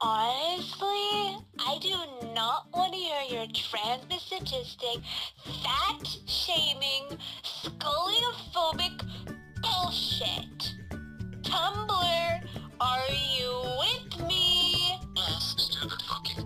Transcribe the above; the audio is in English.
Honestly, I do not want to hear your transmissigistic, fat-shaming, scoliophobic bullshit. Tumblr, are you with me? Stupid fucking.